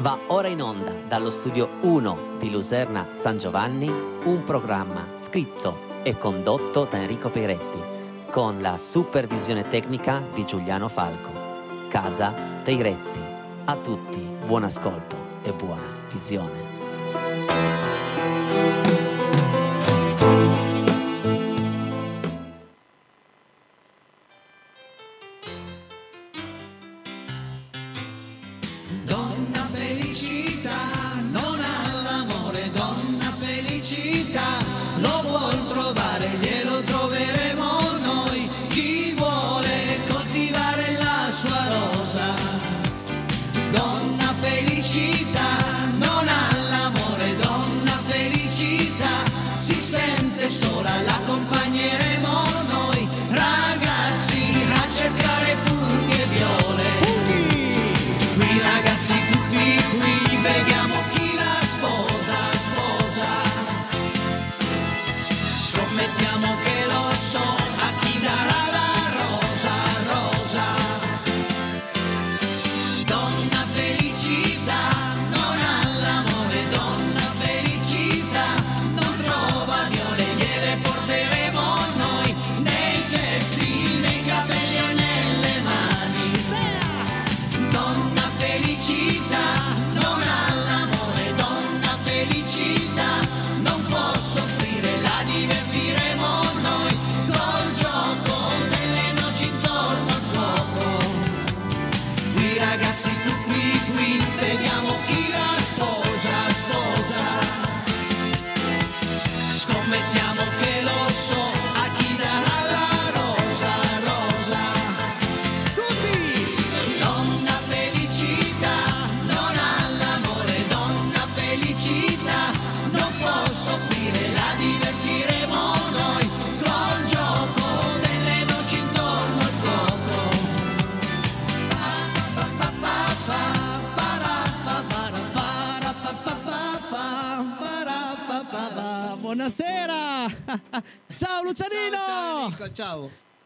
Va ora in onda dallo studio 1 di Luserna San Giovanni un programma scritto e condotto da Enrico Peiretti con la supervisione tecnica di Giuliano Falco. Casa dei Retti. A tutti buon ascolto e buona visione.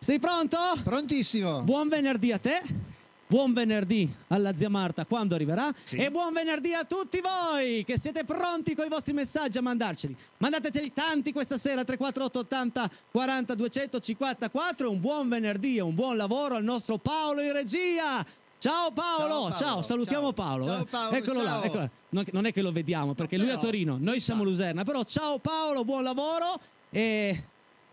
Sei pronto? Prontissimo. Buon venerdì a te. Buon venerdì alla zia Marta quando arriverà Sì. e buon venerdì a tutti voi che siete pronti con i vostri messaggi a mandarceli. Mandateceli tanti questa sera 348 80 40 254. Un buon venerdì e un buon lavoro al nostro Paolo in regia. Ciao Paolo, Ciao, ciao, Paolo. salutiamo Ciao. Paolo. Ciao, eh. Paolo, eccolo là, ciao. eccolo là. Non, è che lo vediamo perché lui è a. Torino, noi siamo Luserna, però ciao Paolo, buon lavoro e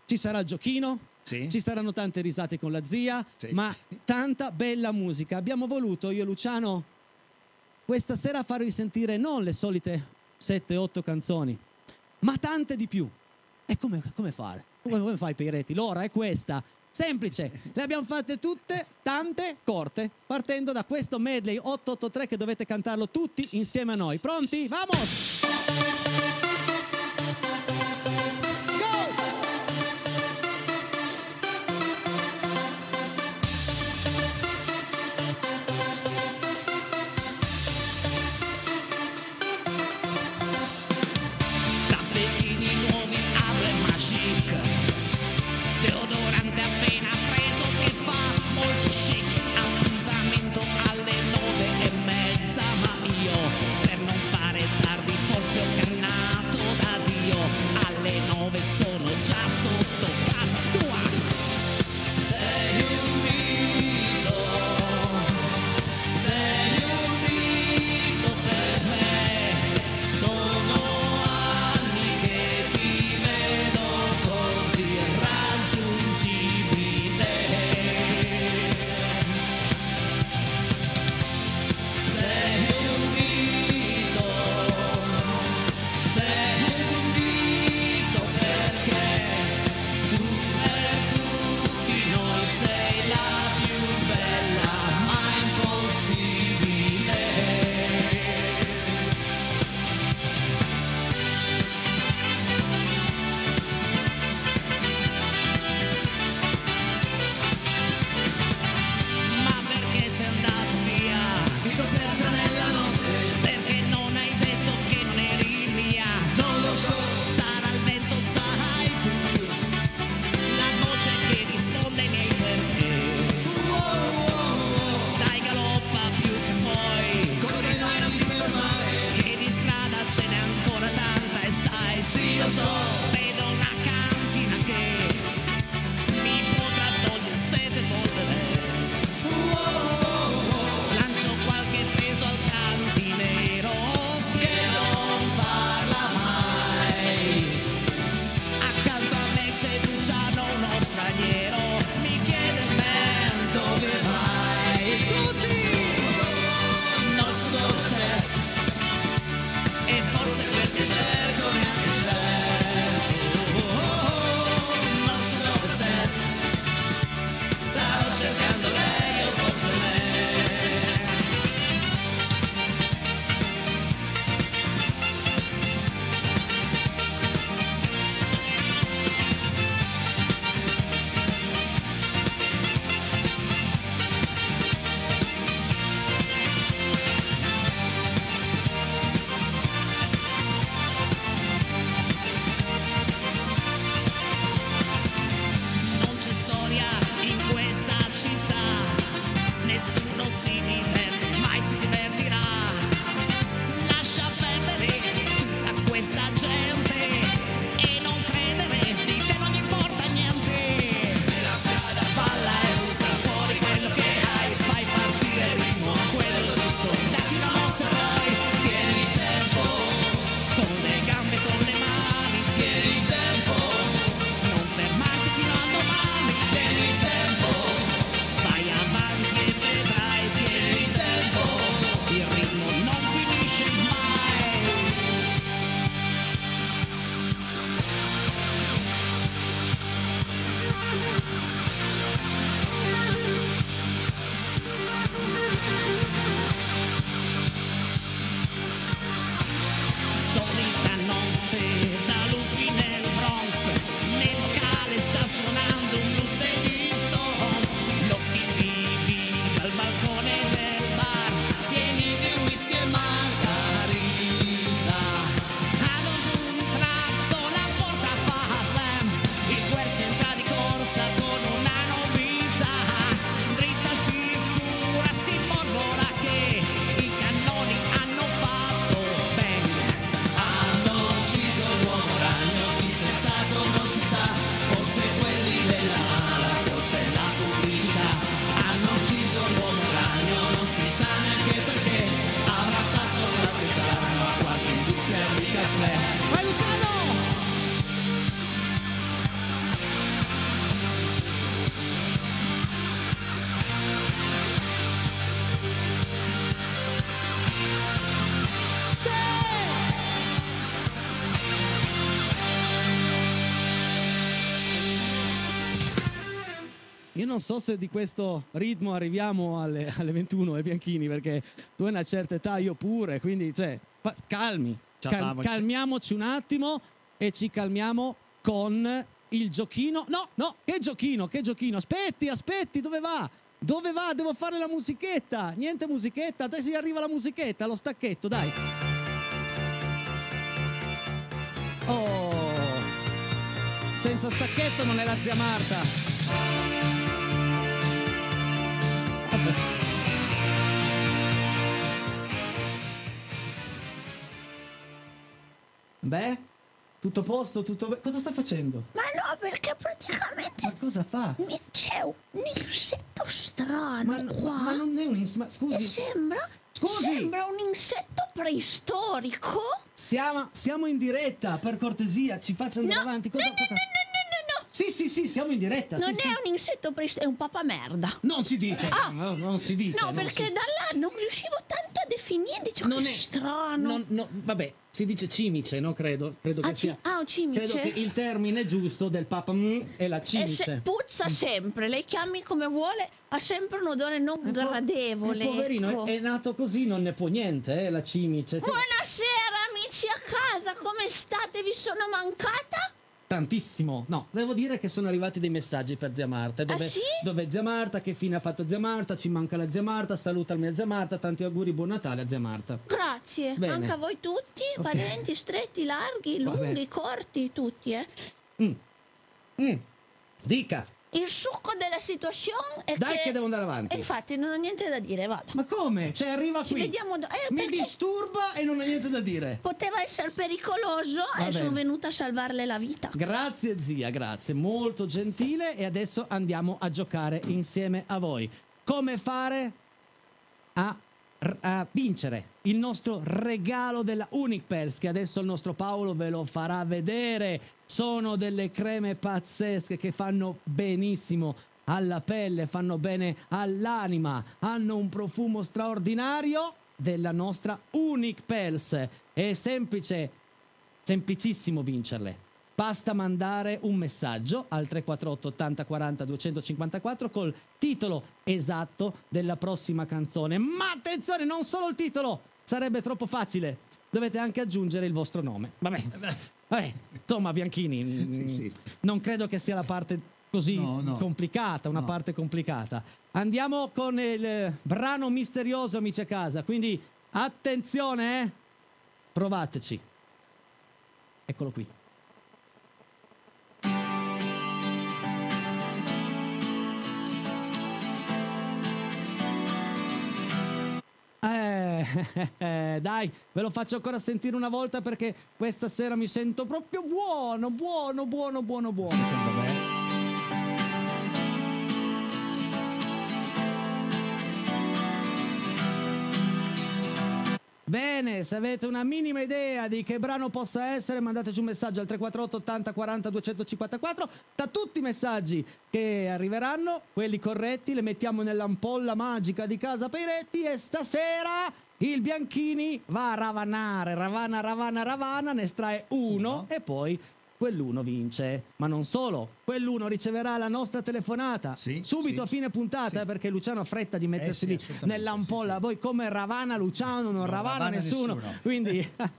ci sarà il giochino. Sì. Ci saranno tante risate con la zia, Sì. ma tanta bella musica. Abbiamo voluto, io e Luciano, questa sera farvi sentire non le solite 7-8 canzoni, ma tante di più. E come, come fare? Come, come fai Peiretti? L'ora è questa. Semplice, le abbiamo fatte tutte, tante, corte, partendo da questo medley 883 che dovete cantarlo tutti insieme a noi. Pronti? Vamos! Non so se di questo ritmo arriviamo alle, alle 21 e Bianchini perché tu hai una certa età, io pure, quindi cioè, calmi, cal- calmiamoci un attimo e ci calmiamo con il giochino. No, no, che giochino, che giochino. Aspetti, aspetti, dove va? Dove va? Devo fare la musichetta. Niente musichetta, adesso arriva la musichetta, lo stacchetto, dai. Oh. Senza stacchetto non è la zia Marta. Beh, tutto a posto, tutto bene. Cosa sta facendo? Ma no, perché praticamente Ma cosa fa? c'è un insetto strano Ma, qua. ma non è un ins- ma E scusi, sembra, Scusi! sembra un insetto preistorico. siamo, siamo in diretta, per cortesia, ci faccia andare No, avanti. Cosa, no, no, no, no, no. Sì, sì, sì, siamo in diretta. Non sì, è sì. un insetto preistorico, è un papamerda. Non si dice. Ah. no, non si dice. No, non perché si- da là non riuscivo tanto a definire, dicevo non che è strano. non- no, vabbè, si dice cimice, no? Credo. credo Ah, che sia. ah, un cimice? Credo che il termine giusto del papa mm, è la cimice. se puzza sempre, lei chiami come vuole, ha sempre un odore non Eh, po- gradevole. eh, poverino, ecco. è, è nato così, non ne può niente, eh, la cimice. Buonasera amici a casa, come state? Vi sono mancata? Tantissimo. No, devo dire che sono arrivati dei messaggi per zia Marta. Dove, Ah, sì? dove zia Marta, che fine ha fatto zia Marta, ci manca la zia Marta, saluta la mia zia Marta, tanti auguri, buon Natale a zia Marta. Grazie, Bene. anche a voi tutti, parenti stretti, larghi, lunghi, corti, tutti. Eh. Mm. Dica, Il succo della situazione è Dai che... che devo andare avanti. E infatti non ho niente da dire, vada. ma come? Cioè arriva Ci qui, vediamo do- eh, mi disturba e non ha niente da dire. Poteva essere pericoloso Va e sono bene. venuta a salvarle la vita. Grazie zia, grazie, molto gentile e adesso andiamo a giocare insieme a voi. Come fare a, a vincere il nostro regalo della Unic Pels che adesso il nostro Paolo ve lo farà vedere. Sono delle creme pazzesche che fanno benissimo alla pelle, fanno bene all'anima, hanno un profumo straordinario della nostra Unic Pels. È semplice Semplicissimo vincerle. Basta mandare un messaggio al 348 80 40 254 col titolo esatto della prossima canzone. Ma attenzione, non solo il titolo, sarebbe troppo facile. Dovete anche aggiungere il vostro nome. Vabbè. Vabbè, insomma, Bianchini, mm, Sì, sì. non credo che sia la parte così No, no. complicata, una No. parte complicata. Andiamo con il eh, brano misterioso, amici a casa. Quindi attenzione, eh. provateci. Eccolo qui. dai, ve lo faccio ancora sentire una volta perché questa sera mi sento proprio buono, buono, buono, buono, buono. Secondo me. Bene, se avete una minima idea di che brano possa essere, mandateci un messaggio al 348 80 40 254. Da tutti i messaggi che arriveranno, quelli corretti, li mettiamo nell'ampolla magica di casa Peiretti e stasera il Bianchini va a ravanare, ravana, ravana, ravana, ne estrae uno e poi quell'uno vince. Ma non solo, quell'uno riceverà la nostra telefonata Sì, subito sì, a fine puntata sì. eh, perché Luciano ha fretta di mettersi sì, lì nell'ampolla. Voi come Ravana Luciano non, Non ravana, ravana nessuno. nessuno. Quindi a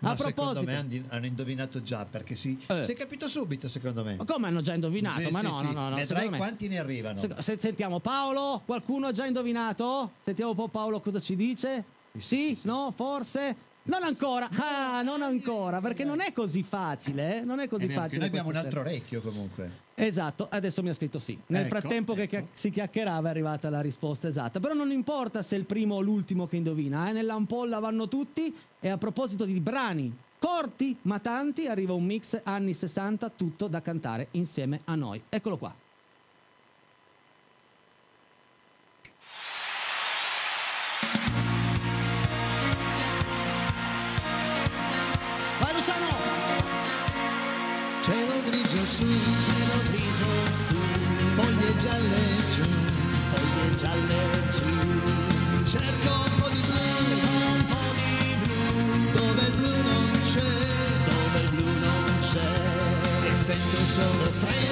Ma secondo proposito, me hanno, indovinato già perché si, Eh. si è capito subito secondo me. ma come hanno già indovinato? Ma no, no, no, no, Vedrai quanti ne arrivano. Se- sentiamo Paolo, qualcuno ha già indovinato? Sentiamo un po' Paolo cosa ci dice. Sì, Sì, no, forse. Non ancora, ah, non ancora, perché non è così facile, eh? Non è così È che facile. noi abbiamo un altro sera. orecchio comunque. Esatto, adesso mi ha scritto sì. Nel Ecco, frattempo che ecco. chia- si chiacchierava è arrivata la risposta esatta. Però non importa se è il primo o l'ultimo che indovina, eh? nell'ampolla vanno tutti. E a proposito di brani corti ma tanti, arriva un mix anni 60, tutto da cantare insieme a noi. Eccolo qua. Solo freddo,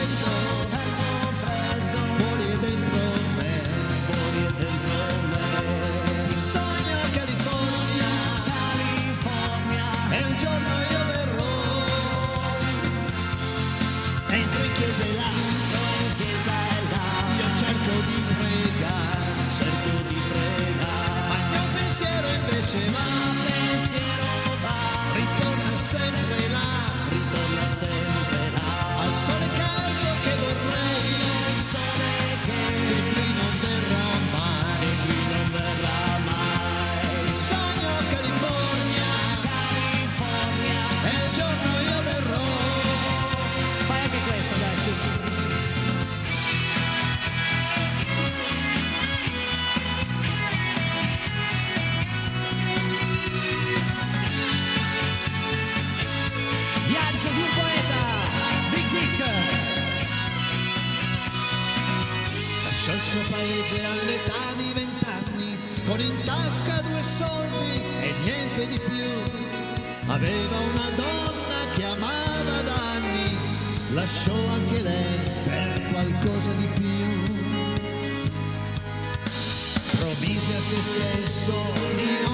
invece all'età di vent'anni, con in tasca due soldi e niente di più, aveva una donna che amava da anni, lasciò anche lei per qualcosa di più. Promise a se stesso di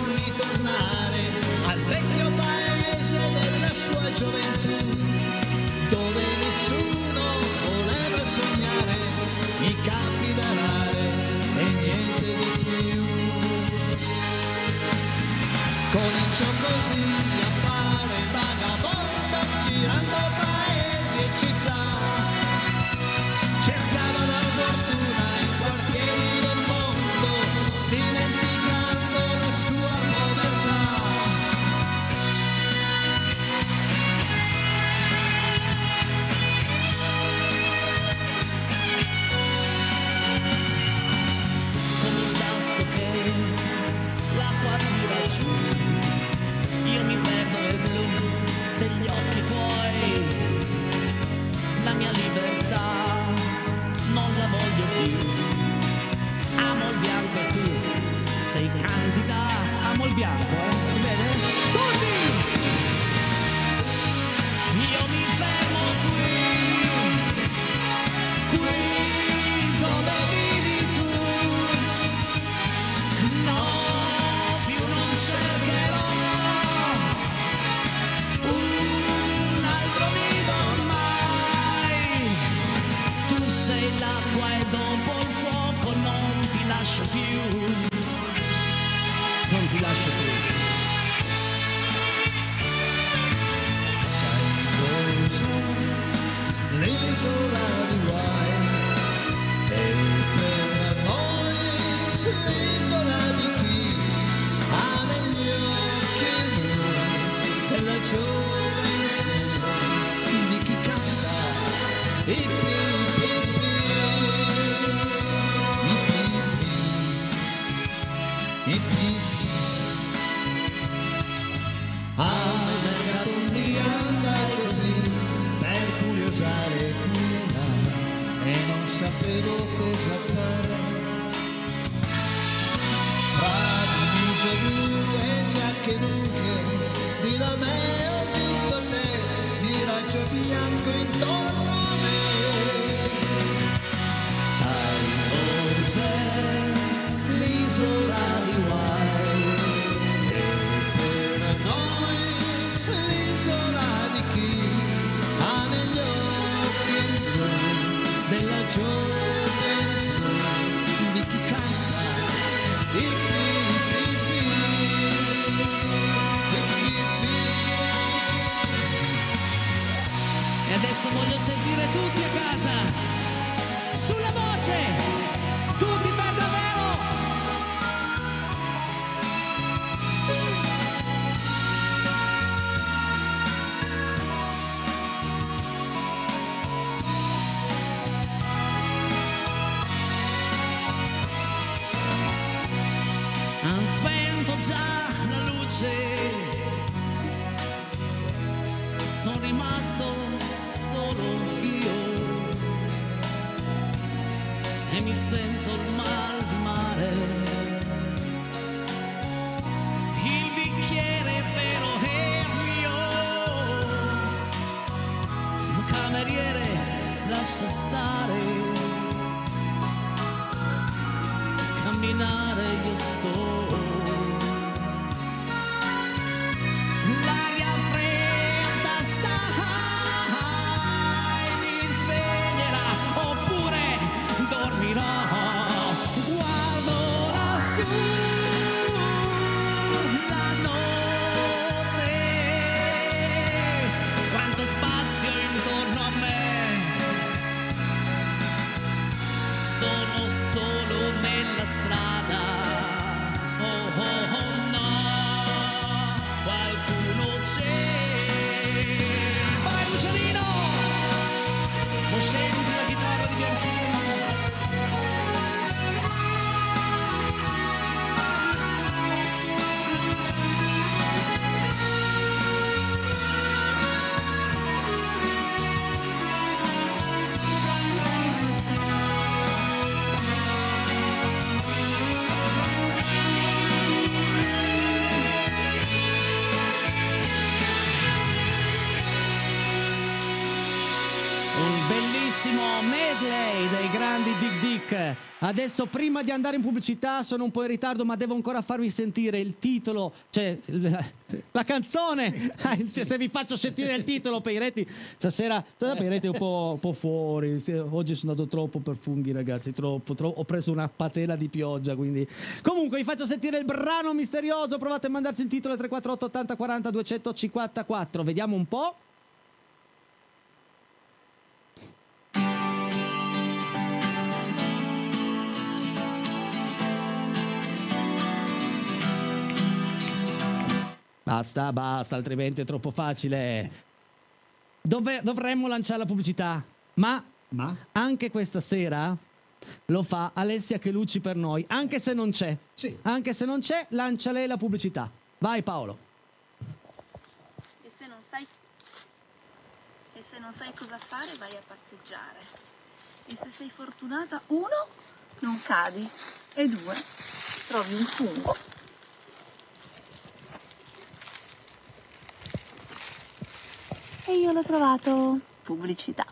Adesso, prima di andare in pubblicità, sono un po' in ritardo, ma devo ancora farvi sentire il titolo, cioè la, la canzone. Se, se vi faccio sentire il titolo, Peiretti, stasera, stasera Peiretti è un po', un po' fuori. Oggi sono andato troppo per funghi, ragazzi. Troppo, troppo. Ho preso una patela di pioggia, quindi. Comunque, vi faccio sentire il brano misterioso. Provate a mandarci il titolo al 348 80 40 254. Vediamo un po'. Basta, basta, altrimenti è troppo facile. Dove- dovremmo lanciare la pubblicità, ma, Ma? anche questa sera lo fa Alessia Chelucci per noi, anche se non c'è. Sì. Anche se non c'è, lancia lei la pubblicità. Vai Paolo. E se non sai e se non sai cosa fare vai a passeggiare. E se sei fortunata, uno, non cadi. E due, trovi un fungo. E io l'ho trovato pubblicità.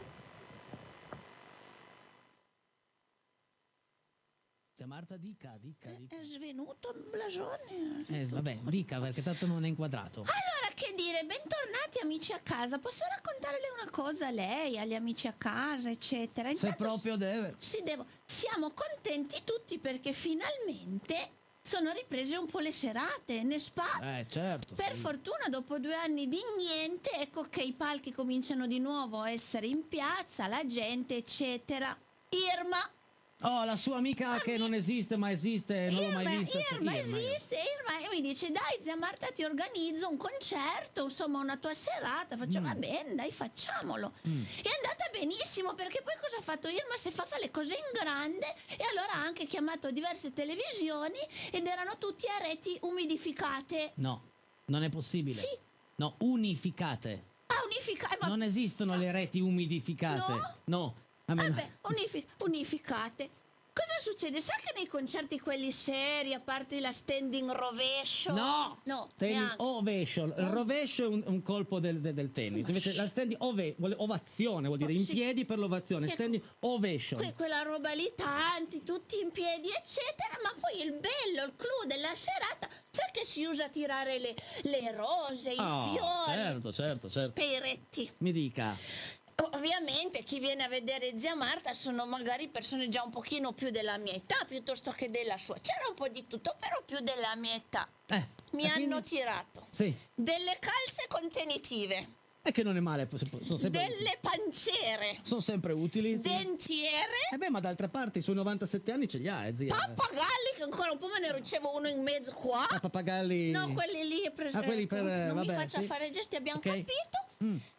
Marta, dica, dica, dica. È svenuto blasone. Eh, vabbè, dica perché tanto non è inquadrato. Allora, che dire, bentornati amici a casa. Posso raccontarle una cosa a lei, agli amici a casa, eccetera? Se Intanto proprio deve. si devo- Siamo contenti tutti perché finalmente sono riprese un po' le serate, ne spa. Eh, certo. Per sì. fortuna, dopo due anni di niente, ecco che i palchi cominciano di nuovo a essere in piazza, la gente, eccetera. Irma, Oh, la sua amica che non esiste, ma esiste, non l'ho mai vista. Irma Irma, esiste, Irma, e mi dice dai zia Marta ti organizzo un concerto, insomma una tua serata, faccio Mm. va bene dai facciamolo. È andata benissimo perché poi cosa ha fatto Irma? Si fa fare le cose in grande e allora ha anche chiamato diverse televisioni ed erano tutti a reti umidificate. No, non è possibile. Sì. No, unificate. Ah, unificate, ma Non esistono le reti umidificate. No? No. A Vabbè, unifi- unificate. Cosa succede? Sa che nei concerti quelli seri, a parte la standing rovescio? No! No, Standing ovation. Il rovescio è un, un colpo del, del- del tennis. Invece la standing ove- ovazione, vuol dire Oh, in sì. piedi per l'ovazione. Standing ovation. Que- quella roba lì, tanti, tutti in piedi, eccetera, ma poi il bello, il clou della serata, sa che si usa tirare le, le rose, i Oh, fiori, certo, certo, certo. peretti. Mi dica. Ovviamente chi viene a vedere zia Marta sono magari persone già un pochino più della mia età piuttosto che della sua. C'era un po' di tutto, però più della mia età. Eh, Mi hanno quindi- tirato Sì. delle calze contenitive, E che non è male, sono sempre, delle pancere, sono sempre utili. sì. dentiere, Eh beh, ma d'altra parte i suoi 97 anni ce li ha, eh, zia. pappagalli che ancora un po' me ne ricevo uno in mezzo qua. Ah, pappagalli. No, quelli lì preso. Ah, quelli per, non eh, mi vabbè, faccia sì. fare gesti, abbiamo Ok. Mm. capito.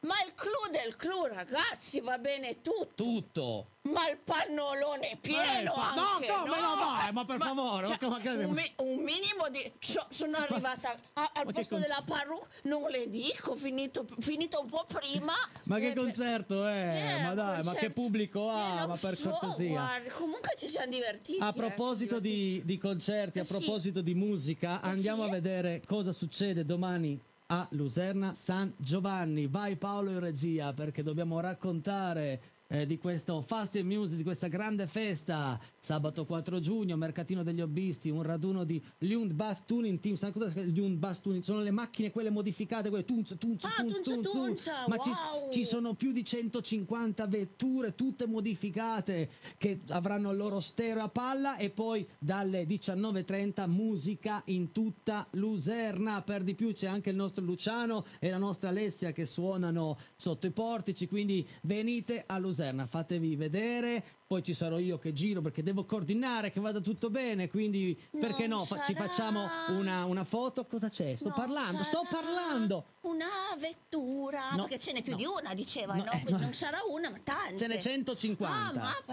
Ma il clou del clou, ragazzi, va bene tutto. Tutto. Ma il pannolone pieno Eh, pa- no, anche, come no, dai, ma per favore, cioè, ma che- un, mi- un minimo di so- sono arrivata a- al ma posto della parrucca non le dico finito, finito un po' prima Ma che Eh, concerto è? Eh, ma dai, ma concerto. che pubblico Eh, ha? lo ma per so, cortesia. guarda, comunque ci siamo divertiti A eh, proposito ci di, di concerti, a Eh sì. proposito di musica, andiamo sì. a vedere cosa succede domani a Luserna San Giovanni. Vai Paolo in regia perché dobbiamo raccontare eh, di questo Fast and Music, di questa grande festa. Sabato 4 giugno, Mercatino degli Hobbisti, un raduno di Lund Bass Tuning Team. Sai cosa Lund Bass Tuning? Sono le macchine quelle modificate, quelle tunz, tunz, Ah, tunz, tunz, tunz, tunz. Ma ci, wow. ci sono più di 150 vetture, tutte modificate, che avranno il loro stereo a palla e poi dalle 19.30 musica in tutta Luserna. Per di più c'è anche il nostro Luciano e la nostra Alessia che suonano sotto i portici, quindi venite a Luserna, fatevi vedere. Poi ci sarò io che giro perché devo coordinare che vada tutto bene, quindi perché no? Non Fa- ci facciamo una, una foto. Cosa c'è? Sto Non parlando, sto parlando. Una vettura, No, perché ce n'è più no. di una, diceva, No, no? eh, non sarà una, ma tante. Ce n'è 150. Ah.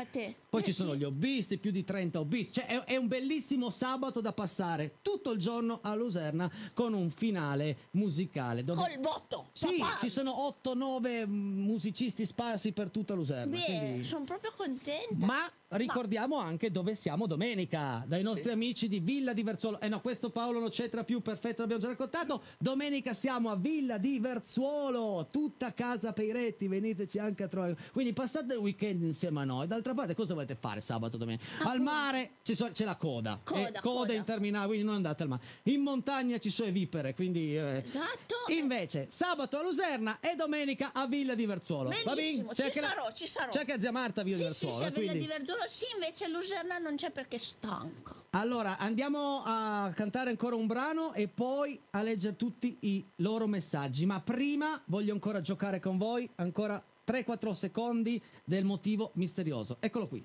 Poi Eh, ci sono sì. gli hobbisti, più di 30 hobbisti. Cioè, è, è un bellissimo sabato da passare tutto il giorno a Luserna con un finale musicale. Dove... Col botto. Sì, papà. ci sono 8-9 musicisti sparsi per tutta Luserna. Beh, quindi- sono proprio contenta. Ma ricordiamo anche dove siamo domenica, dai nostri amici di Villa di Verzuolo. Eh no, questo Paolo non c'entra più, perfetto, l'abbiamo già raccontato. Domenica siamo a Villa di Verzuolo, tutta casa Peiretti, veniteci anche a trovare. Quindi passate il weekend insieme a noi. D'altra parte, cosa volete fare sabato, domenica? Al mare ci so- c'è la coda, Coda, Eh, coda. interminabile, quindi non andate al mare. In montagna ci sono le vipere, quindi... eh, Esatto. Invece, sabato a Luserna e domenica a Villa di Verzuolo. Va bene? Benissimo, ci sarò, ci sarò. C'è anche zia Marta a Villa Sì, di sì, Verzuolo. sì, a eh, Villa quindi- di Verzuolo sì, invece Lucerna non c'è perché è stanco. Allora, andiamo a cantare ancora un brano e poi a leggere tutti i loro messaggi. Ma prima voglio ancora giocare con voi, ancora 3-4 secondi del motivo misterioso. Eccolo qui.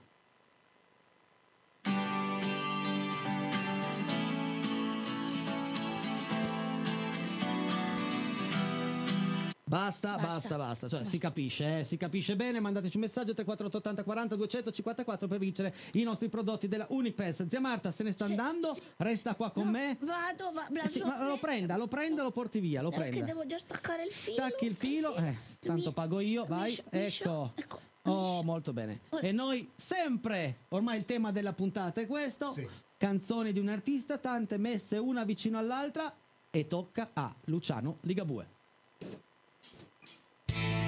Basta, basta, Basta. basta, Cioè, si capisce, eh, si capisce bene. Mandateci un messaggio 3480 40 254 per vincere i nostri prodotti della Unipes. Zia Marta se ne sta Sì, andando, sì. resta qua con No, me. Vado, va, Eh sì, ma lo prenda, lo prenda, lo porti via, lo Perché prenda. devo già staccare il filo. Stacchi il filo, eh, tanto Mi- pago io, vai, liscio, liscio, ecco. ecco, Oh, molto bene. E noi sempre, ormai il tema della puntata è questo, Sì. canzoni di un artista, tante messe una vicino all'altra e tocca a Luciano Ligabue. Thank you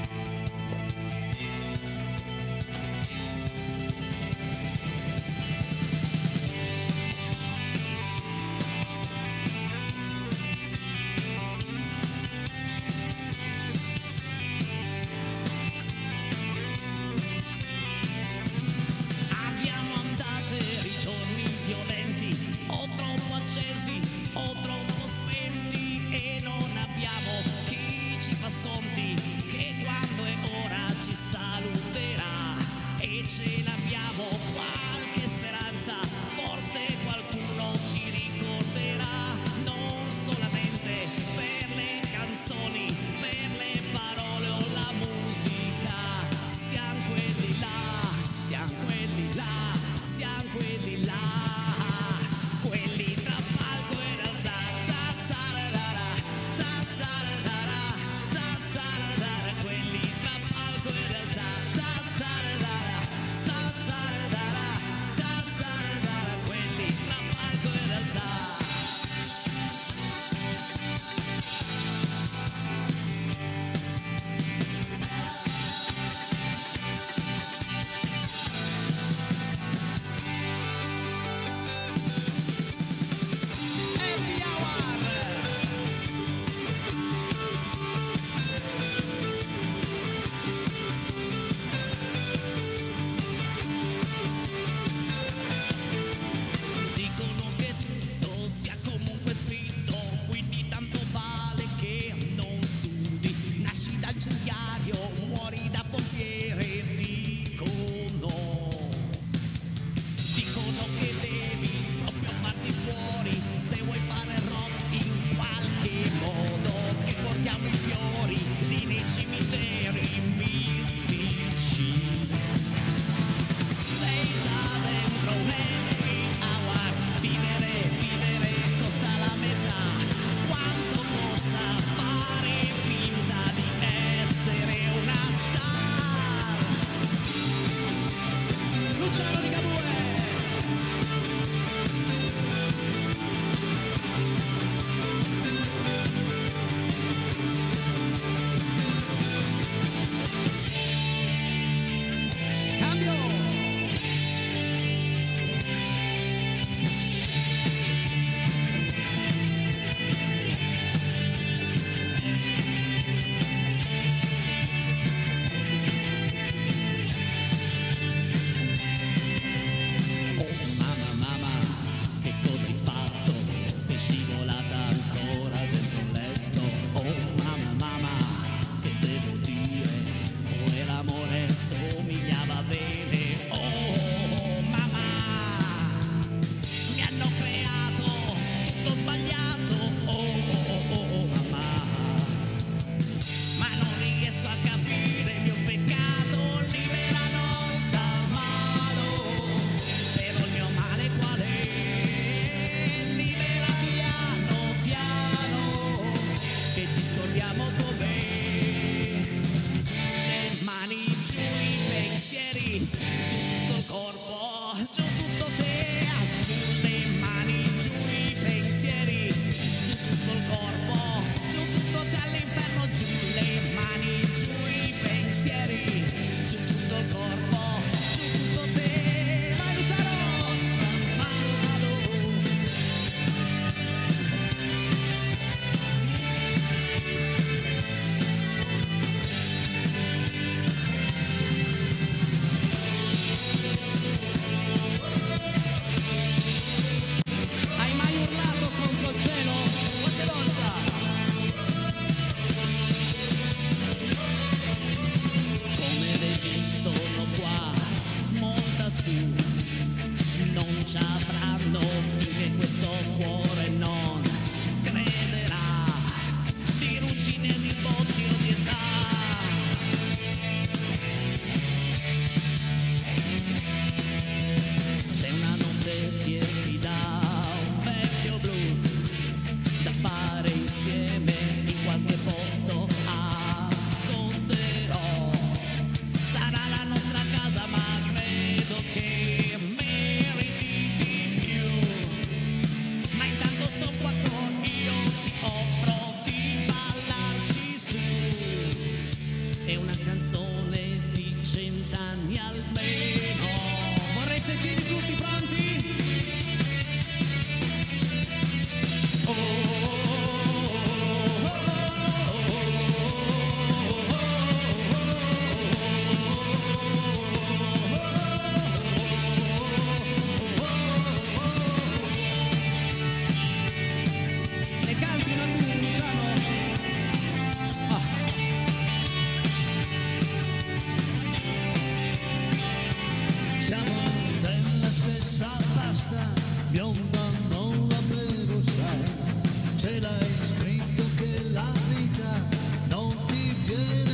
ti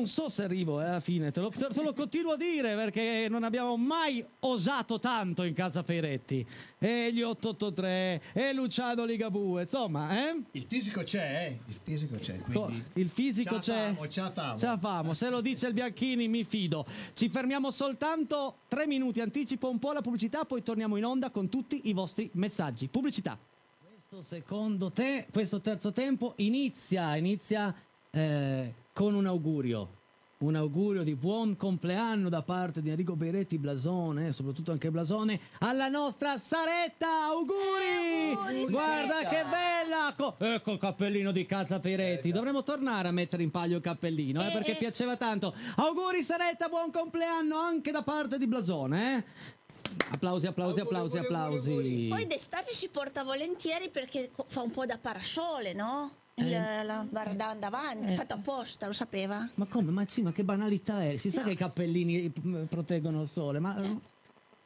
Non so se arrivo eh, alla fine, te lo, te lo continuo a dire perché non abbiamo mai osato tanto in casa Peretti. E gli 883, e Luciano Ligabue, insomma, eh? Il fisico c'è, eh? Il fisico c'è, quindi... il fisico c'è. ce la famo. Ce la famo. Se lo dice il Bianchini, mi fido. Ci fermiamo soltanto tre minuti. Anticipo un po' la pubblicità, poi torniamo in onda con tutti i vostri messaggi. Pubblicità. Questo secondo te, questo terzo tempo inizia, inizia eh, con un augurio. Un augurio di buon compleanno da parte di Enrico Beretti Blasone, eh, soprattutto anche Blasone, alla nostra Saretta! Auguri! Eh, auguri, Guarda Saretta! che bella! Co- ecco il cappellino di casa Peretti. Dovremmo tornare a mettere in palio il cappellino, eh, Eh, perché eh. piaceva tanto. Auguri Saretta, buon compleanno anche da parte di Blasone, eh? Applausi, applausi, applausi, applausi. Poi d'estate si porta volentieri perché fa un po' da parasole, no? Il- la bardanda davanti, fatto apposta, lo sapeva? Ma come? Ma sì, ma che banalità è? Si sa No. che i cappellini eh, proteggono il sole, ma eh,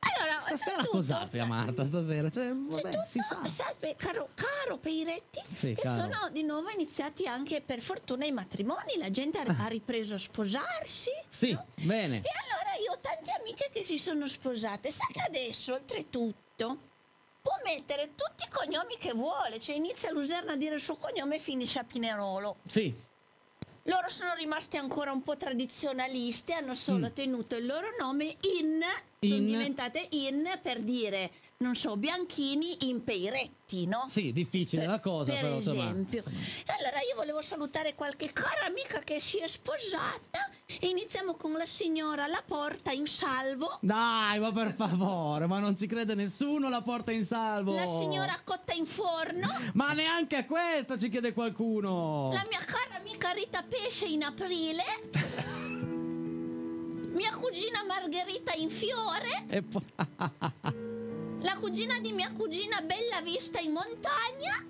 Allora, stasera tutto- cosa zia Marta? Stasera? Cioè, C'è vabbè, tutto, si sa. caro, caro Peiretti, Sì, che caro. sono di nuovo iniziati anche per fortuna i matrimoni, la gente ha, ha ripreso a sposarsi. Ah. Sì, no? bene. E allora io ho tante amiche che si sono sposate, sa che adesso oltretutto può mettere tutti i cognomi che vuole, cioè inizia Luserna a dire il suo cognome e finisce a Pinerolo. Sì, Loro sono rimasti ancora un po' tradizionaliste, hanno solo tenuto il loro nome in, sono Mm. In. diventate in per dire, non so, Bianchini in Peiretti, no? sì, difficile la cosa, per però esempio. E allora io volevo salutare qualche cara amica che si è sposata e iniziamo con la signora La Porta in salvo. Dai, ma per favore, ma non ci crede nessuno, la porta in salvo. La signora Cotta in forno, Ma neanche a questa ci chiede qualcuno. la mia cara amica Rita Pesce in aprile, mia cugina Margherita in fiore, E poi... la cugina di mia cugina Bella Vista in montagna,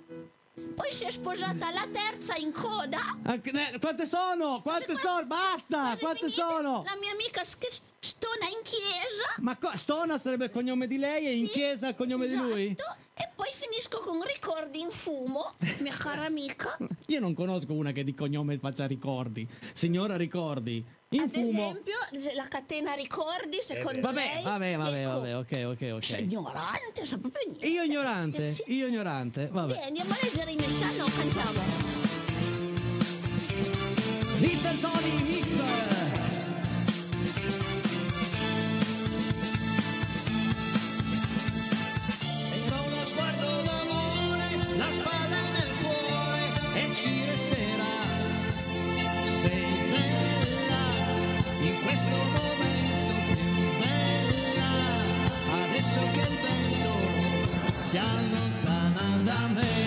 poi si è sposata la terza in coda. Eh, quante sono? Quante Quasi- sono? Basta! Quante finite. sono? La mia amica che stona in chiesa. Ma Stona sarebbe il cognome di lei e in Sì, chiesa il cognome di lui? esatto. E poi finisco con ricordi in fumo, mia cara amica. Io non conosco una che di cognome faccia ricordi. Signora ricordi. In Ad fumo. esempio, la catena ricordi, secondo Vabbè, lei. vabbè, vabbè, ecco, vabbè, ok, ok, ok. sei ignorante, sa proprio niente. Io ignorante, Eh sì. io ignorante, vabbè. Beh, andiamo a leggere i messaggi, no, cantiamo. Little Tony ti allontana da me.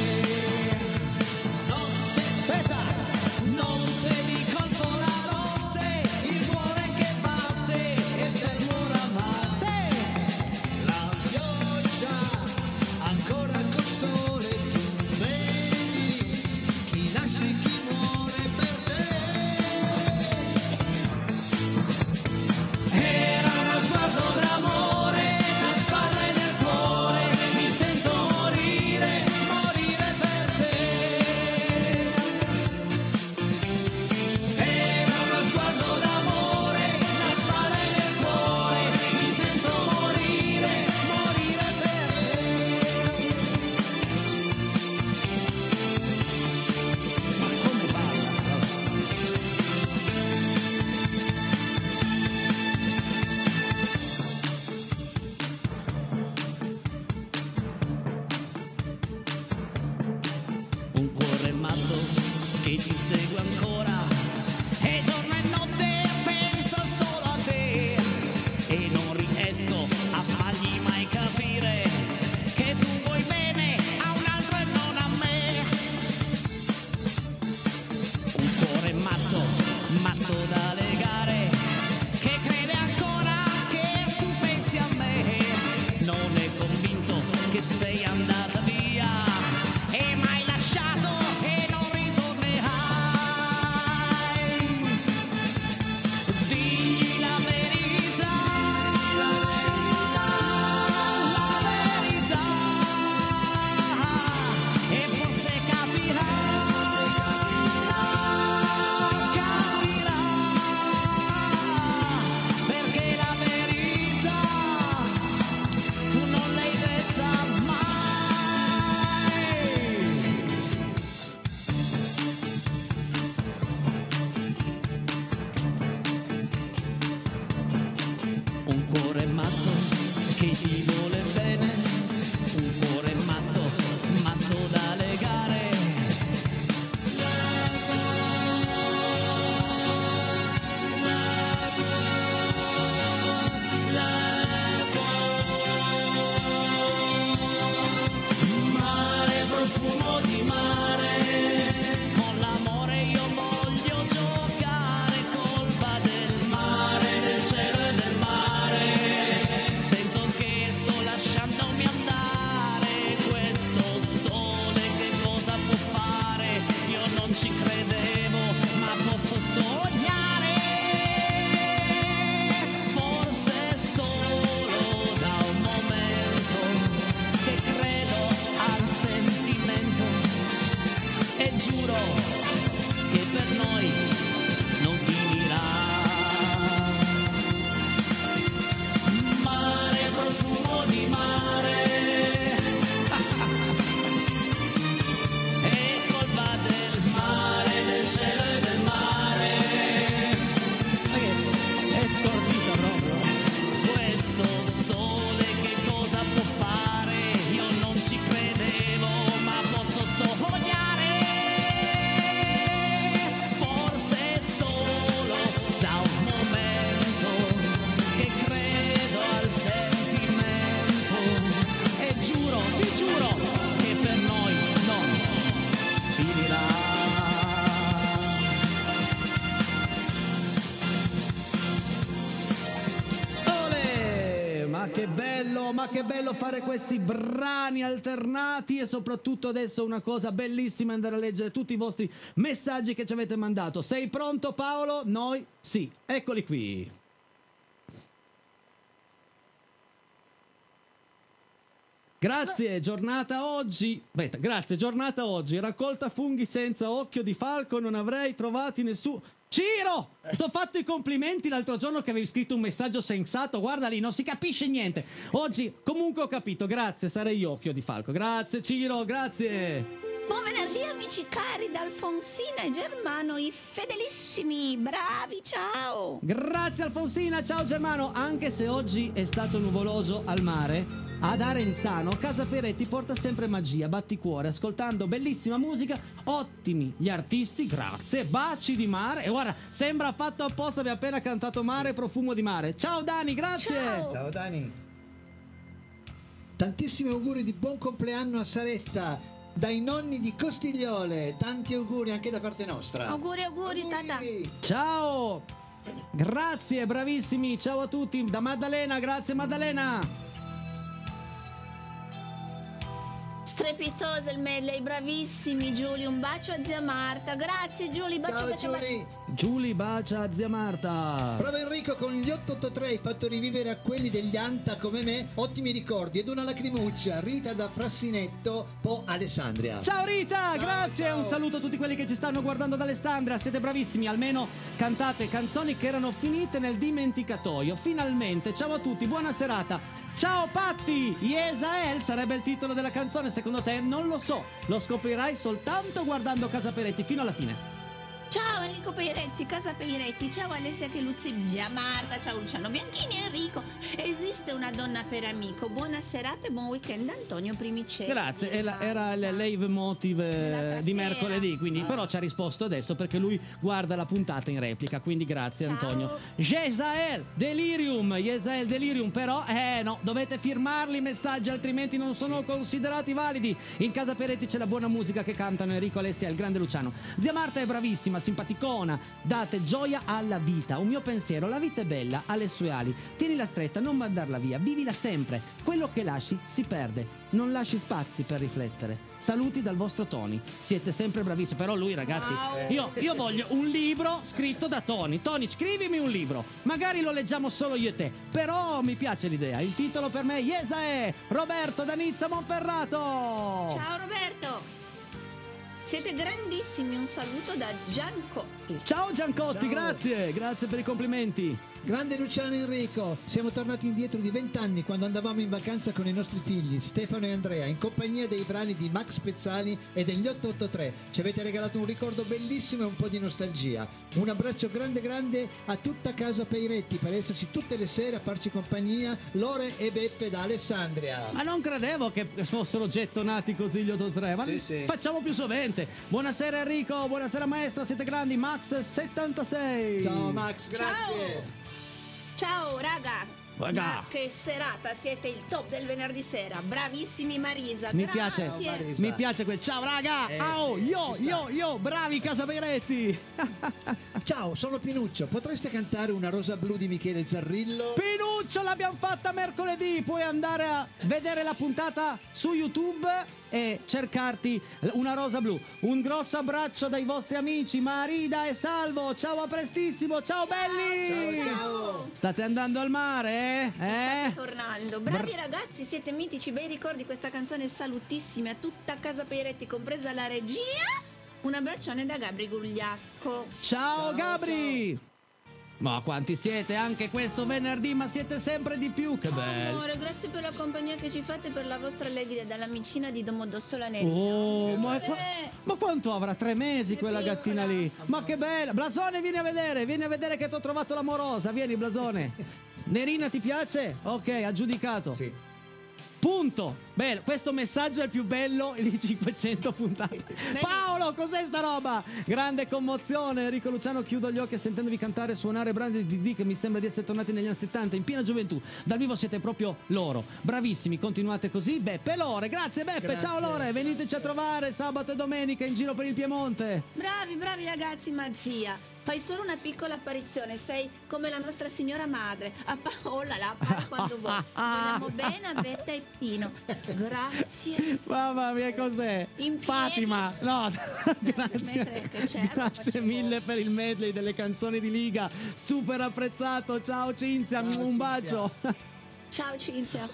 Bello, fare questi brani alternati e soprattutto adesso una cosa bellissima andare a leggere tutti i vostri messaggi che ci avete mandato. Sei pronto Paolo? Noi sì, eccoli qui. Grazie, giornata oggi. Aspetta, grazie, giornata oggi. Raccolta funghi senza occhio di falco, non avrei trovati nessuno. Ciro! Ti ho fatto i complimenti l'altro giorno che avevi scritto un messaggio sensato. Guarda lì, non si capisce niente. Oggi comunque ho capito. Grazie, sarei io occhio di falco. Grazie, Ciro, grazie. Buon venerdì amici cari da Alfonsina e Germano, i fedelissimi, bravi, ciao! Grazie Alfonsina, ciao Germano. Anche se oggi è stato nuvoloso al mare, ad Arenzano Casa Peretti porta sempre magia, batticuore, ascoltando bellissima musica, ottimi gli artisti, grazie, baci di mare. E guarda, sembra fatto apposta, abbiamo appena cantato mare, profumo di mare. Ciao Dani, grazie. Ciao. Ciao Dani. Tantissimi auguri di buon compleanno a Saretta dai nonni di Costigliole. Tanti auguri anche da parte nostra. Auguri, auguri, tata! Ciao. Grazie, bravissimi. Ciao a tutti. Da Maddalena, grazie Maddalena. Strepitoso il medley, bravissimi Giulio, un bacio a zia Marta, grazie Giulio, bacio, Ciao bacio, bacio. Giuli. Giulia bacia zia Marta. Bravo Enrico con gli 883 hai fatto rivivere a quelli degli Anta come me ottimi ricordi ed una lacrimuccia Rita da Frassinetto po' Alessandria Ciao Rita, Ciao, grazie, ciao. un saluto a tutti quelli che ci stanno guardando da Alessandria, siete bravissimi, almeno cantate canzoni che erano finite nel dimenticatoio. Finalmente, ciao a tutti, buona serata. Ciao Patti, Yesael sarebbe il titolo della canzone, secondo te? Non lo so, lo scoprirai soltanto guardando Casa Peretti fino alla fine. Ciao Enrico Peiretti, Casa Peiretti, ciao Alessia Cheluzzi, Gia Marta, ciao Luciano Bianchini Enrico. Esiste una donna per amico, buona serata e buon weekend Antonio Primicelli. Grazie, era, era il eh, L'altra di mercoledì, quindi però ci ha risposto adesso perché lui guarda la puntata in replica, quindi grazie Ciao. Antonio. Jesael, Delirium, Jesael Delirium, però eh no, dovete firmarli i messaggi altrimenti non sono considerati validi. In casa Peretti c'è la buona musica che cantano Enrico Alessia e il grande Luciano. Zia Marta è bravissima, simpaticona, date gioia alla vita. Un mio pensiero, la vita è bella, ha le sue ali. Tienila stretta, non mandarla via, vivila sempre. Quello che lasci si perde. Non lasci spazi per riflettere. Saluti dal vostro Tony. Siete sempre bravissimi. Però lui, ragazzi, io, io voglio un libro scritto da Tony. Tony, scrivimi un libro. Magari lo leggiamo solo io e te. Però mi piace l'idea. Il titolo per me, Yesae, Roberto da Nizza Monferrato. Ciao Roberto! Siete grandissimi, un saluto da Giancotti. Ciao Giancotti, Ciao. grazie. Grazie per i complimenti. Grande Luciano Enrico, siamo tornati indietro di vent'anni quando andavamo in vacanza con i nostri figli Stefano e Andrea in compagnia dei brani di Max Pezzali e degli 883. Ci avete regalato un ricordo bellissimo e un po' di nostalgia. Un abbraccio grande grande a tutta casa Peiretti per esserci tutte le sere a farci compagnia Lore e Beppe da Alessandria. Ma non credevo che fossero gettonati così gli 83, ma Sì, sì. facciamo più sovente. Buonasera Enrico, buonasera maestro, siete grandi. Max 76. Ciao Max, grazie. Ciao raga! Raga. Ma che serata, siete il top del venerdì sera. Bravissimi Marisa. Mi grazie. piace, Marisa. mi piace quel ciao raga, Eh, Au, io, io, io, bravi Casapeiretti. Ciao, sono Pinuccio. Potreste cantare una rosa blu di Michele Zarrillo? Pinuccio l'abbiamo fatta mercoledì, puoi andare a vedere la puntata su YouTube e cercarti una rosa blu. Un grosso abbraccio dai vostri amici Marida e Salvo. Ciao a prestissimo, ciao belli. Ciao, ciao. State andando al mare, eh? State Eh? tornando. Bravi ragazzi, siete mitici, bei ricordi questa canzone salutissimi a tutta casa Peiretti, compresa la regia. Un abbraccione da Gabri Gugliasco. Ciao Gabri! Ma quanti siete anche questo venerdì, ma siete sempre di più, che bello! Amore, grazie per la compagnia che ci fate per la vostra allegria dall'amicina di Domodossola Neri. Oh, ma, Amore. qua- ma quanto avrà? Tre mesi È quella piccola. gattina lì. Ma che bella! Blasone, vieni a vedere, vieni a vedere che ti ho trovato l'amorosa. Vieni, Blasone. Nerina, ti piace? Ok, aggiudicato. Sì. Punto. Bene, questo messaggio è il più bello di 500 puntate. Paolo, cos'è sta roba? Grande commozione. Enrico Luciano, chiudo gli occhi sentendovi cantare e suonare brani di D che mi sembra di essere tornati negli anni 70 in piena gioventù. Dal vivo siete proprio loro. Bravissimi, continuate così. Beppe Lore, grazie Beppe. Grazie. Ciao Lore, veniteci a trovare sabato e domenica in giro per il Piemonte. Bravi, bravi ragazzi, ma zia. Fai solo una piccola apparizione, sei come la nostra signora madre. Appa- oh là là, appari quando vuoi. Vogliamo bene a Betta e Pino. Grazie. Mamma mia, cos'è? Fatima, no, grazie, che c'era, grazie mille per il medley delle canzoni di Liga, super apprezzato, ciao Cinzia, un Cinzia. bacio. Ciao Cinzia.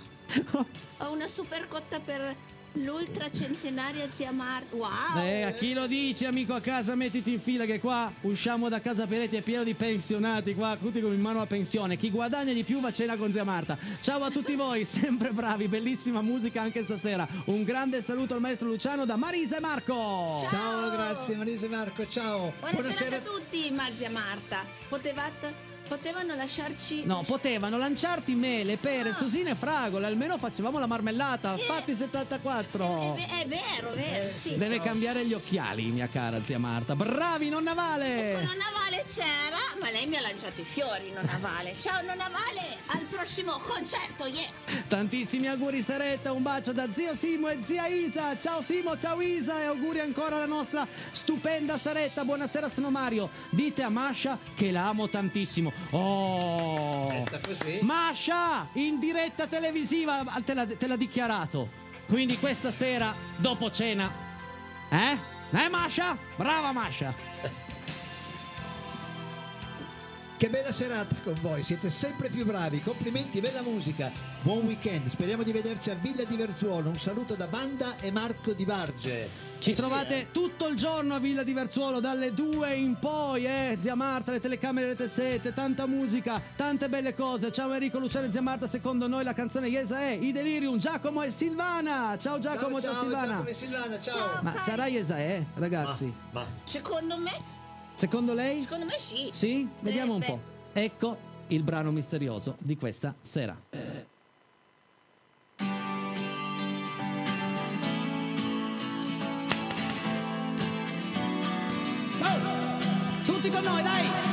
Ho una super cotta per l'ultra centenaria zia Marta. Wow. Eh, a chi lo dici, amico a casa, mettiti in fila che qua usciamo da casa Peretti è pieno di pensionati, qua tutti con in mano a pensione. Chi guadagna di più va a cena con zia Marta. Ciao a tutti voi, sempre bravi, bellissima musica anche stasera. Un grande saluto al maestro Luciano da Marisa e Marco. Ciao, grazie Marisa e Marco, ciao. Buonasera, a tutti, ma zia Marta. Potevate, potevano lasciarci. No, potevano lanciarti mele, pere, susine e fragole, almeno facevamo la marmellata. Fatti È, 74. ve- è vero, è vero, sì. Deve cambiare gli occhiali, mia cara zia Marta. Bravi, nonna Vale! Nonna Vale c'era, ma lei mi ha lanciato i fiori, Nonna Vale. Ciao Nonna Vale, al prossimo concerto, yeah! Tantissimi auguri Saretta, un bacio da zio Simo e zia Isa. Ciao Simo, ciao Isa e auguri ancora alla nostra stupenda Saretta. Buonasera sono Mario. Dite a Masha che la amo tantissimo. Oh! Masha, in diretta televisiva, te l'ha, te l'ha dichiarato. Quindi questa sera, dopo cena. Eh? Eh Masha? Brava Masha! Che bella serata con voi, siete sempre più bravi, complimenti, bella musica, buon weekend, speriamo di vederci a Villa di Verzuolo, un saluto da Banda e Marco Di Barge. Ci Eh sì, trovate eh. tutto il giorno a Villa di Verzuolo, dalle 2 in poi, eh, zia Marta, le telecamere rete 7, tanta musica, tante belle cose. Ciao Enrico, Luciano e zia Marta, secondo noi la canzone Iesa è I Delirium, Giacomo e Silvana. Ciao Giacomo, ciao, ciao, Silvana. Giacomo e Silvana, ciao. Ma sarà Iesa, eh, ragazzi? Ma Secondo me, Secondo lei? secondo me sì. Sì? Vediamo un beh. po'. Ecco il brano misterioso di questa sera. Oh! Tutti con noi, dai!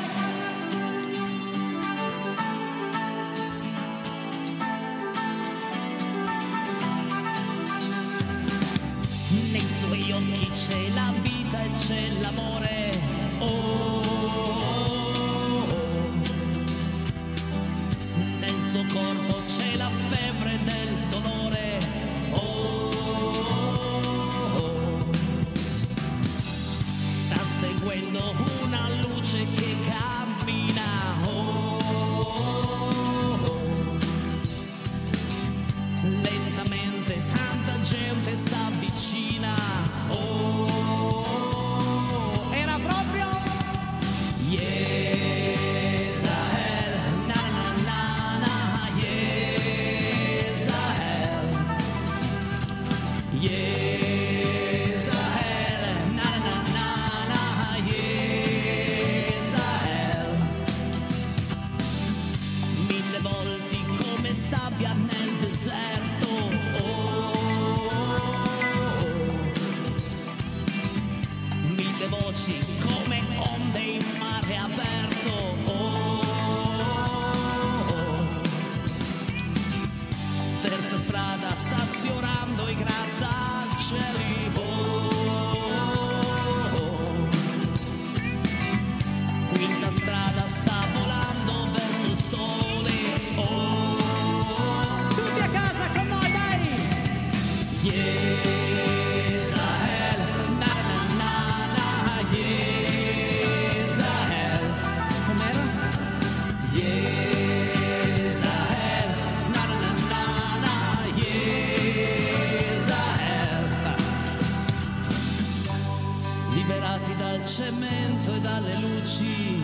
Cemento e dalle luci.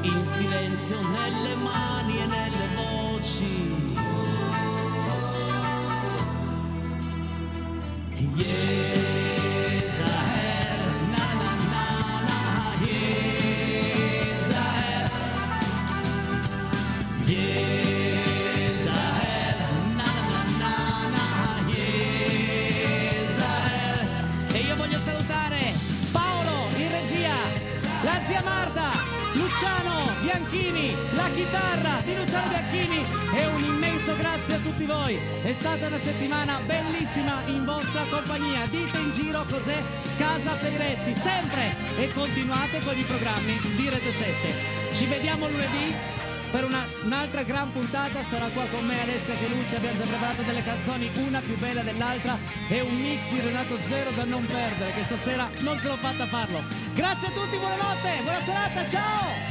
in silenzio nelle mani e nelle voci. Yezael, È stata una settimana bellissima in vostra compagnia. Dite in giro cos'è Casa Peiretti, sempre. E continuate con i programmi di Rete 7. Ci vediamo lunedì per una- un'altra gran puntata. Sarà qua con me Alessia Chelucci abbiamo già preparato delle canzoni una più bella dell'altra. E un mix di Renato Zero da non perdere che stasera non ce l'ho fatta farlo. Grazie a tutti buonanotte buona serata ciao